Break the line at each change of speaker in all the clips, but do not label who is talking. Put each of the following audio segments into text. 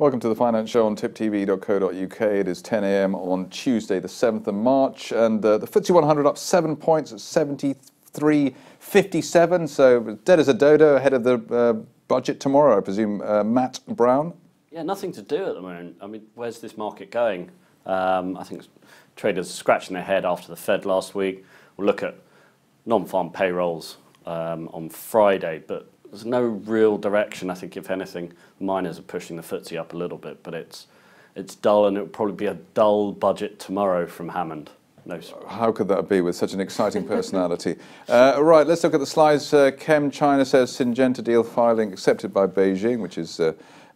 Welcome to the Finance Show on tiptv.co.uk. It is 10 a.m. on Tuesday, the 7th of March, and uh, the FTSE 100 up seven points at 73.57. So dead as a dodo ahead of the uh, budget tomorrow, I presume. Uh, Matt Brown.
Yeah, nothing to do at the moment. I mean, where's this market going? Um, I think traders scratching their head after the Fed last week. We'll look at non-farm payrolls um, on Friday, but there's no real direction. I think, if anything, miners are pushing the FTSE up a little bit, but it's it's dull, and it will probably be a dull budget tomorrow from Hammond. No.
How could that be with such an exciting personality? uh, right, let's look at the slides. Uh, Chem China says Syngenta deal filing accepted by Beijing, which is uh,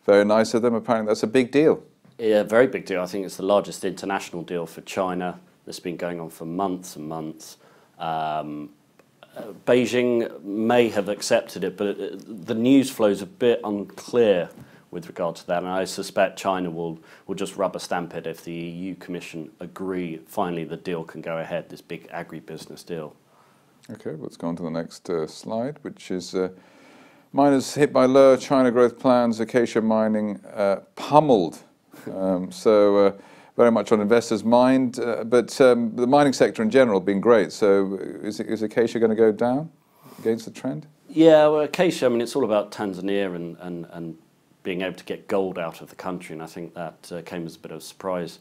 very nice of them. Apparently, that's a big deal.
Yeah, very big deal. I think it's the largest international deal for China that's been going on for months and months. Um, Beijing may have accepted it, but the news flow is a bit unclear with regard to that, and I suspect China will, will just rubber stamp it if the EU Commission agree finally the deal can go ahead, this big agribusiness deal.
Okay, let's go on to the next uh, slide, which is uh, miners hit by lower China growth plans, Acacia mining uh, pummeled. Um, so uh, very much on investors' mind. Uh, but um, the mining sector in general been great. So is, is Acacia going to go down against the trend?
Yeah, well, Acacia, I mean, it's all about Tanzania and, and, and being able to get gold out of the country. And I think that uh, came as a bit of a surprise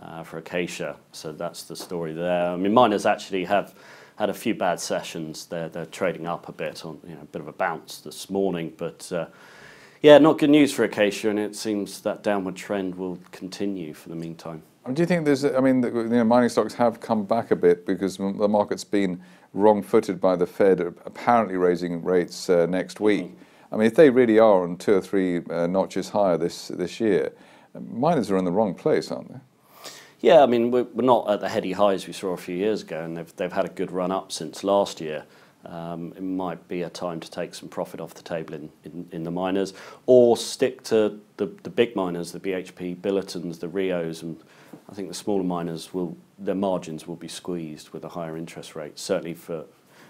uh, for Acacia. So that's the story there. I mean, miners actually have had a few bad sessions. They're, they're trading up a bit on you know, a bit of a bounce this morning. But uh, yeah, not good news for Acacia, and it seems that downward trend will continue for the meantime.
Do you think there's, I mean, the, you know, mining stocks have come back a bit because the market's been wrong-footed by the Fed apparently raising rates uh, next week. Mm. I mean, if they really are on two or three uh, notches higher this this year, miners are in the wrong place, aren't they?
Yeah, I mean, we're, we're not at the heady highs we saw a few years ago, and they've they've had a good run up since last year um, it might be a time to take some profit off the table in, in, in the miners, or stick to the, the big miners, the BHP Billitons, the Rios, and I think the smaller miners will their margins will be squeezed with a higher interest rate. Certainly for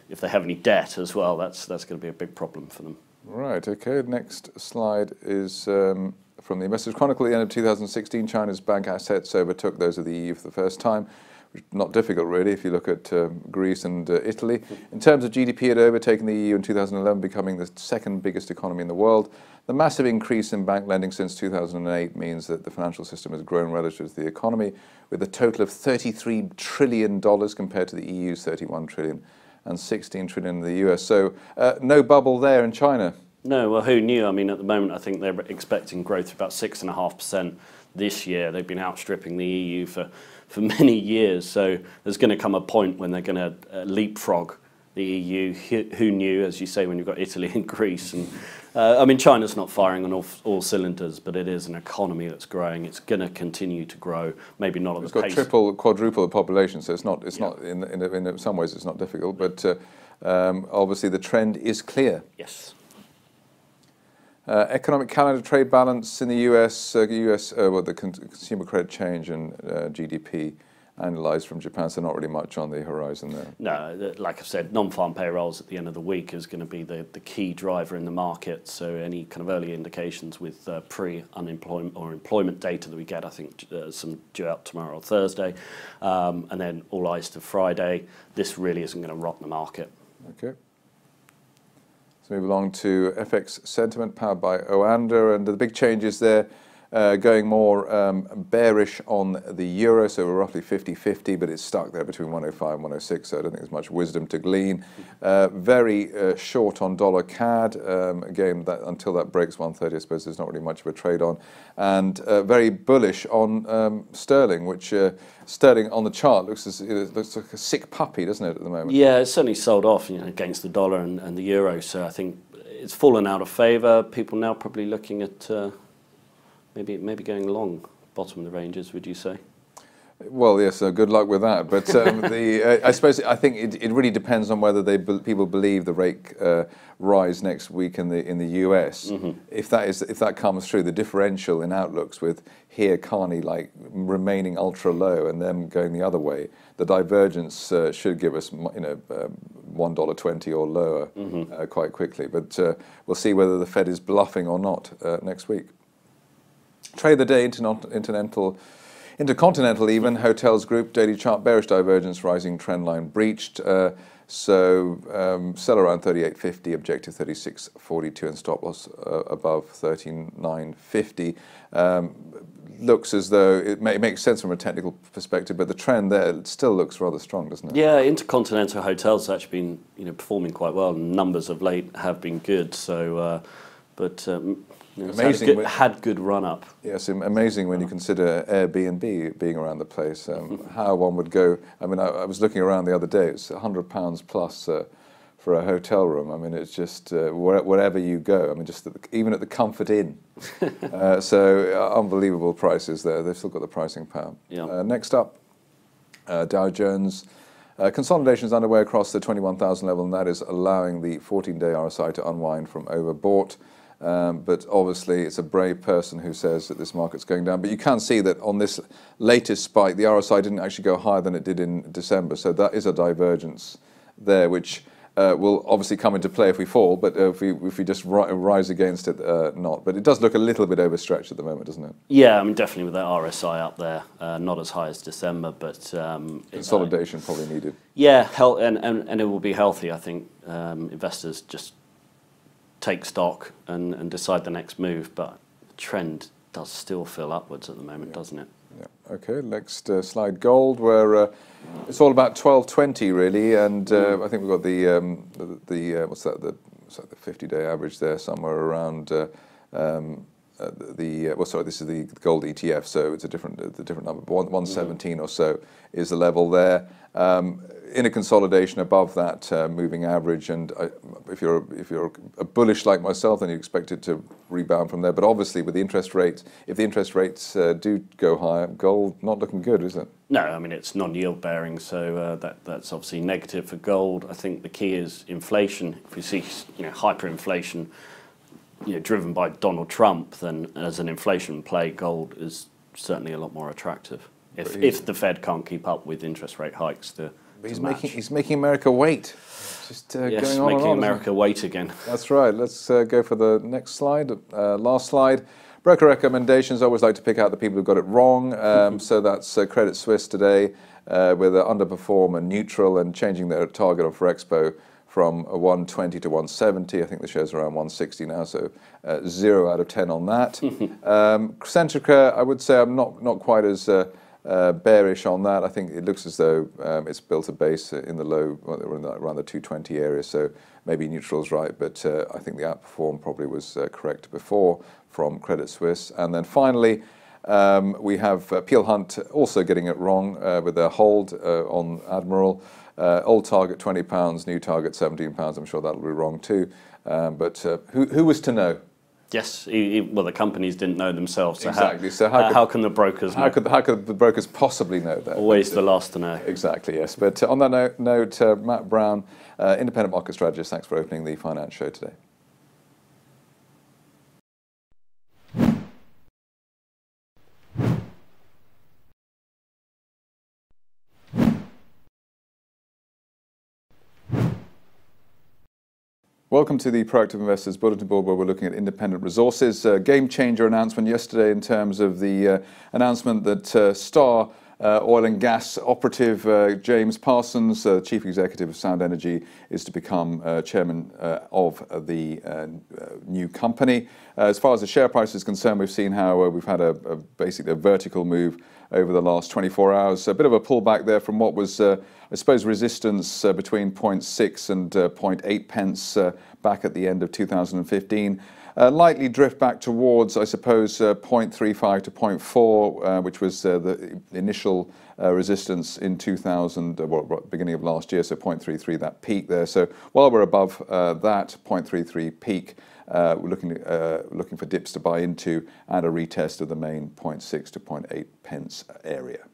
if they have any debt as well, that's that's going to be a big problem for them.
Right. Okay. Next slide is. Um, from the Investors Chronicle, at the end of 2016, China's bank assets overtook those of the EU for the first time not difficult really if you look at um, Greece and uh, Italy. In terms of GDP, it had overtaken the EU in 2011, becoming the second biggest economy in the world. The massive increase in bank lending since 2008 means that the financial system has grown relative to the economy, with a total of $33 trillion compared to the EU's $31 trillion and $16 trillion in the US. So uh, no bubble there in China.
No, well, who knew? I mean, at the moment, I think they're expecting growth of about 6.5% this year. They've been outstripping the EU for for many years. So there's going to come a point when they're going to uh, leapfrog the EU. Who knew, as you say, when you've got Italy and Greece and uh, I mean, China's not firing on all, all, cylinders, but it is an economy that's growing. It's going to continue to grow. Maybe not at
it's
the
pace. It's got triple, quadruple the population, so it's not. It's yeah. not. In, in, in, some ways, it's not difficult, but uh, um, obviously the trend is clear.
Yes.
Uh, economic calendar trade balance in the US, uh, US uh, well, the con consumer credit change and uh, GDP analysed from Japan, so not really much on the horizon there.
No, like I said, non-farm payrolls at the end of the week is going to be the, the key driver in the market. So any kind of early indications with uh, pre-unemployment or employment data that we get, I think uh, some due out tomorrow or Thursday, um, and then all eyes to Friday. This really isn't going to rock the market.
Okay move along to FX sentiment powered by Oanda, and the big changes there going more um, bearish on the euro, so we're roughly 50-50, but it's stuck there between 105 and 106, so I don't think there's much wisdom to glean. Uh, very uh, short on dollar CAD. Um, again, that, until that breaks 130, I suppose there's not really much of a trade on. And uh, very bullish on um, sterling, which uh, sterling on the chart looks as, looks like a sick puppy, doesn't it, at the moment?
Yeah, it's certainly sold off you know, against the dollar and, and the euro, so I think it's fallen out of favour. People now probably looking at uh, maybe maybe going long bottom of the ranges, would you say?
Well, yes. So good luck with that. But um, the uh, I suppose I think it, it really depends on whether they be, people believe the rate uh, rise next week in the in the US. Mm -hmm. If that is if that comes through, the differential in outlooks with here Carney like remaining ultra low and them going the other way, the divergence uh, should give us you know um, one dollar twenty or lower mm -hmm. quite quickly. But uh, we'll see whether the Fed is bluffing or not uh, next week. Trade the day, intercontinental, intercontinental even, hotels group, daily chart, bearish divergence, rising trend line breached. Uh, so um, sell around 38.50, objective 36.42, and stop loss uh, above 39.50. Um, looks as though it, may, it, makes sense from a technical perspective, but the trend there still looks rather strong, doesn't it?
Yeah, intercontinental hotels actually been you know performing quite well. Numbers of late have been good. So, uh, but um, amazing had, good, had good run up.
Yes, amazing when you consider Airbnb being around the place. Um, how one would go. I mean, I, I, was looking around the other day. It's hundred pounds plus. Uh, for a hotel room. I mean, it's just uh, wherever you go. I mean, just the, even at the Comfort Inn. uh, so uh, unbelievable prices there. They've still got the pricing power. Yeah. Uh, next up, uh, Dow Jones. Uh, consolidation is underway across the 21,000 level, and that is allowing the 14-day RSI to unwind from overbought. Um, but obviously, it's a brave person who says that this market's going down. But you can see that on this latest spike, the RSI didn't actually go higher than it did in December. So that is a divergence there, which uh, will obviously come into play if we fall, but uh, if we if we just ri- rise against it, uh, not. But it does look a little bit overstretched at the moment, doesn't it?
Yeah, I mean definitely with that RSI up there, uh, not as high as December, but
um, consolidation it, probably needed.
Yeah, and, and and it will be healthy. I think um, investors just take stock and, and decide the next move, but trend does still feel upwards at the moment, yeah. doesn't it?
Yeah. Okay. Next uh, slide, gold, where uh, it's all about 1220 really, and uh, mm. I think we've got the um, the, the uh, what's that the that, the 50-day average there somewhere around. Uh, um, uh, the well, sorry, this is the gold ETF, so it's a different the different number. But 117 mm. or so is the level there. Um, in a consolidation above that uh, moving average. And I, if you're if you're a bullish like myself, then you expect it to rebound from there. But obviously, with the interest rates, if the interest rates uh, do go higher, gold not looking good, is it?
No, I mean it's non-yield bearing, so uh, that that's obviously negative for gold. I think the key is inflation. If we see you know hyperinflation, you know driven by Donald Trump, then as an inflation play, gold is certainly a lot more attractive. If, if the Fed can't keep up with interest rate hikes, the
he's making he's making America wait.
Just uh, yes, going on making on, America wait again.
That's right. Let's uh, go for the next slide. Uh, last slide. Broker recommendations. I always like to pick out the people who got it wrong. Um, so that's uh, Credit Suisse today, uh, with an underperform and neutral, and changing their target of for Expo from 120 to 170. I think the share's around 160 now, so uh, zero out of 10 on that. um, Centrica, I would say I'm not not quite as uh, uh, bearish on that. I think it looks as though um, it's built a base in the low, around the 220 area, so maybe neutral is right, but uh, I think the outperform probably was uh, correct before from Credit Suisse. And then finally, um, we have uh, Peel Hunt also getting it wrong uh, with their hold uh, on Admiral. Old target 20 pounds, new target 17 pounds. I'm sure that'll be wrong too. Um, but who, who was to know?
Yes, he, he, well, the companies didn't know themselves. So
exactly.
How, so how, could, how can the brokers?
How know? could how could the brokers possibly know that?
Always the last to know.
Exactly. Yes. But uh, on that note, note uh, Matt Brown, uh, independent market strategist. Thanks for opening the finance show today. Welcome to the Proactive Investors Bulletin Board, where we're looking at independent resources. Uh, game changer announcement yesterday in terms of the uh, announcement that uh, Star uh, oil and gas operative uh, James Parsons, chief executive of Sound Energy, is to become chairman of the new company. as far as the share price is concerned, we've seen how we've had a, a, basically a vertical move over the last 24 hours. A bit of a pullback there from what was I suppose resistance uh, between 0.6 and uh, 0.8 pence uh, back at the end of 2015. Uh, lightly drift back towards, I suppose, uh, 0.35 to 0.4, uh, which was the initial resistance in 2000, well, beginning of last year, so 0.33, that peak there. So while we're above that 0.33 peak, we're looking, looking for dips to buy into and a retest of the main 0.6 to 0.8 pence area.